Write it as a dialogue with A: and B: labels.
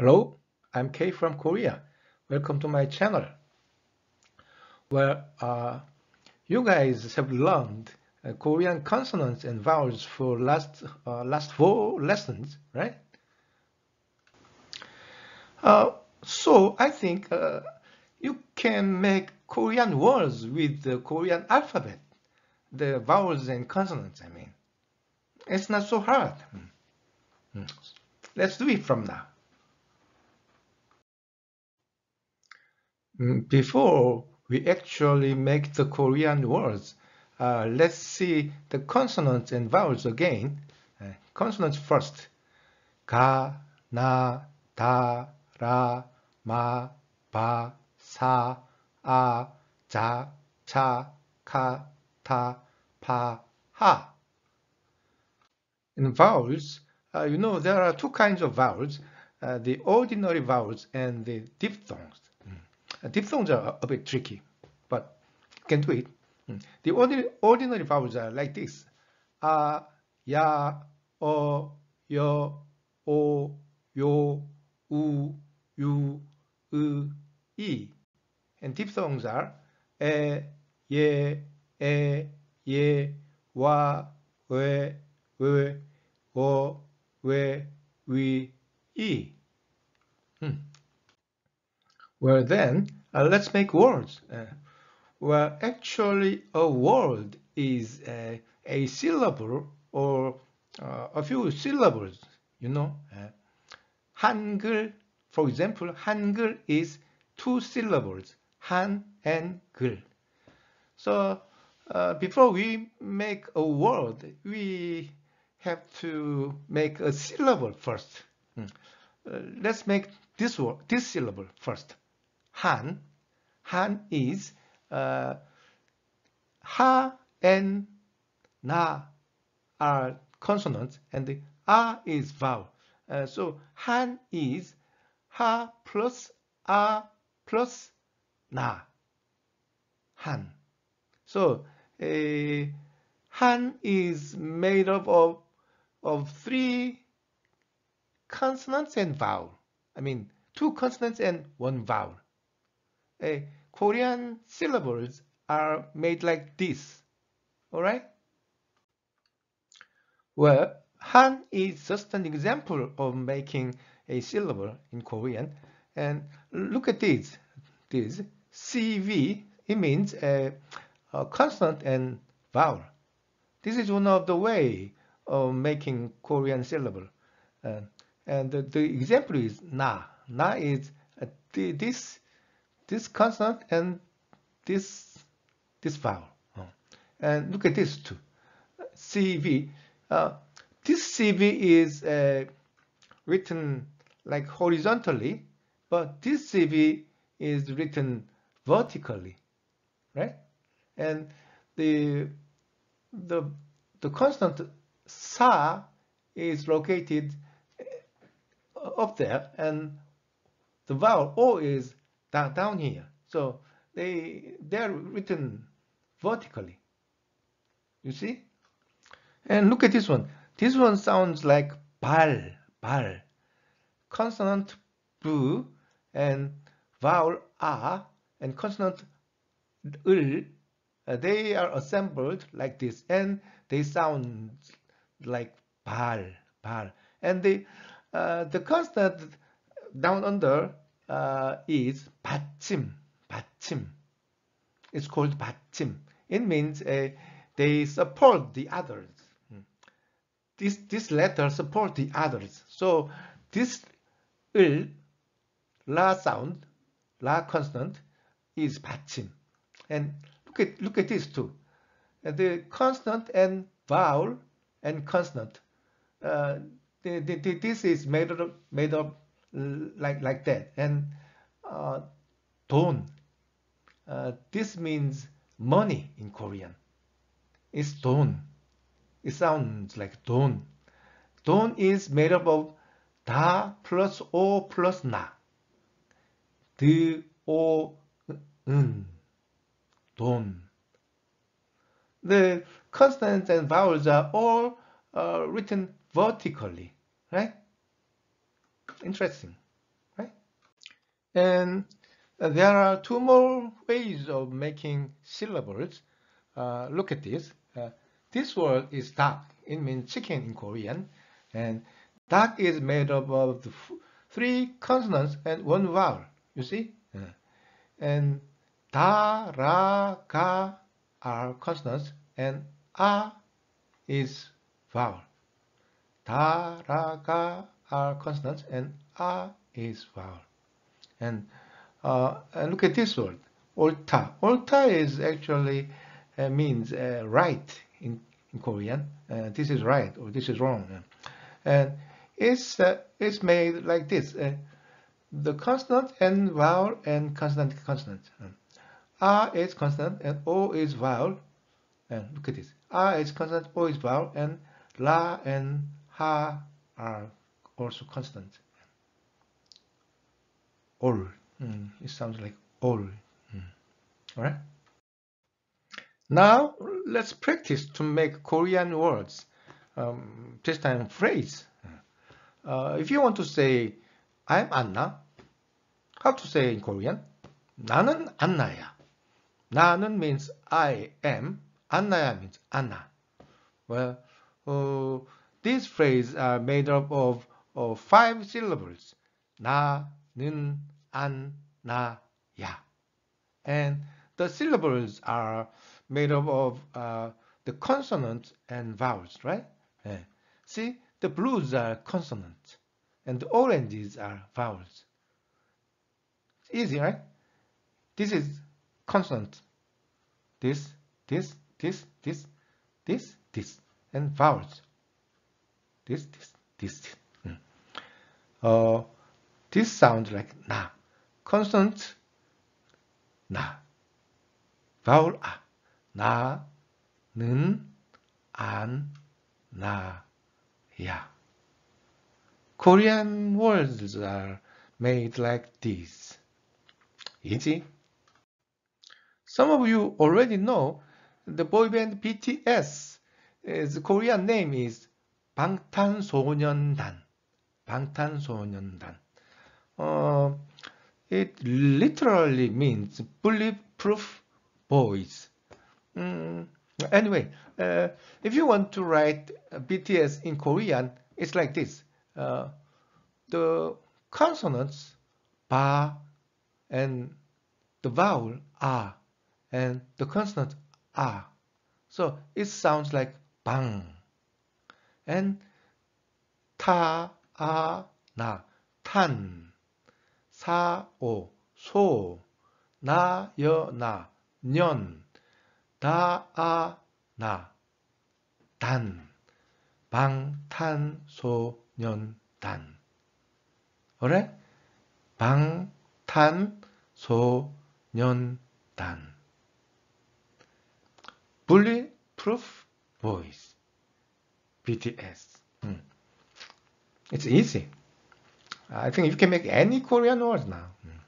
A: Hello, I'm Kay from Korea. Welcome to my channel. Well, uh, you guys have learned uh, Korean consonants and vowels for last uh, last four lessons, right? Uh, so I think uh, you can make Korean words with the Korean alphabet, the vowels and consonants. I mean, it's not so hard. Hmm. Let's do it from now. Before we actually make the Korean words, uh, let's see the consonants and vowels again. Uh, consonants first. Ga, na, da, ra, ma, ba, sa, a, ja, cha, ka, ta, pa, ha. In vowels, uh, you know there are two kinds of vowels, uh, the ordinary vowels and the diphthongs. Diphthongs are a bit tricky, but can do it. Hmm. The ordinary, ordinary vowels are like this. A, ya, o, yo, o, yo, u, yu, u, i. And diphthongs are e, ye, e, ye, wa, we, we, wo, we, we, i. Well then, uh, let's make words. Uh, well, actually, a word is uh, a syllable or uh, a few syllables, you know. Uh, Hangul, for example, Hangul is two syllables, Han and Gul. So before we make a word, we have to make a syllable first. Hmm. let's make this word, this syllable first. Han. Han is uh, ha and na are consonants and the a is vowel. Uh, so han is ha plus a plus na. Han. So uh, han is made up of of three consonants and vowel. I mean two consonants and one vowel uh, Korean syllables are made like this. All right? Well, Han is just an example of making a syllable in Korean. And look at this. This CV, it means a, a consonant and vowel. This is one of the way of making Korean syllable. Uh, and the, the, example is na. Na is uh, this this consonant and this this vowel. Oh. And look at this too. CV. Uh, this CV is uh, written like horizontally, but this CV is written vertically, right? And the the the constant sa is located uh, up there, and the vowel o is down, down here. So they they're written vertically. You see? And look at this one. This one sounds like bal, bal. Consonant bu and vowel a and consonant ul. Uh, they are assembled like this and they sound like bal, bal. And the uh, the consonant down under uh, is 받침, 받침. It's called 받침. It means uh, they support the others. This, this letter support the others. So this 을, la sound, la consonant is 받침. And look at, look at this too. The consonant and vowel and consonant. Uh, the, the, the, this is made of, made of like like that. And uh, 돈, uh, this means money in Korean. It's 돈. It sounds like 돈. 돈 is made up of 다 plus o plus 나. 드, 오, 은. 돈. The consonants and vowels are all uh, written vertically, right? Interesting. Right? And there are two more ways of making syllables. Uh, look at this. Uh, this word is dak. It means chicken in Korean. And dak is made up of three consonants and one vowel. You see? Uh, and da, ra, ga are consonants and a is vowel. Da, ra, ga are consonants and a is vowel. And, uh, and look at this word, olta. Olta is actually uh, means uh, right in, in Korean. Uh, this is right or this is wrong. And it's, uh, it's made like this. Uh, the consonant and vowel and consonant consonant. A is consonant and O is vowel. And look at this. A is consonant, O is vowel, and La and Ha are also consonant. All. Mm, it sounds like all. Mm. All right. Now let's practice to make Korean words. Um, this time phrase. Uh, if you want to say I'm Anna, how to say in Korean? 나는 안나야. 나는 means I am. 안나야 means Anna. Well, uh, these phrases are made up of, of five syllables. 나는 안, 나, 야. And the syllables are made up of uh, the consonants and vowels, right? Yeah. See, the blues are consonants and the oranges are vowels. It's easy, right? This is consonant. This, this, this, this, this, this, and vowels. This, this, this. this. Mm. Uh, this sounds like na. Consonant 나. vowel 아. 나는 안, 나, 야. Korean words are made like this. Easy. Some of you already know the boy band BTS. Its Korean name is 방탄소년단. 방탄소년단. Uh, it literally means bulletproof boys. Mm, anyway, uh, if you want to write BTS in Korean, it's like this. Uh, the consonants ba and the vowel a and the consonant a. So it sounds like bang. And ta, a, na, 탄, 사, 오, 소, 나, 여, 나, 년, 다, 아, 나, 단, 방탄소년단. 그래? 방탄소년단. Bulletproof. BTS. It's easy. I think you can make any Korean words now. Hmm.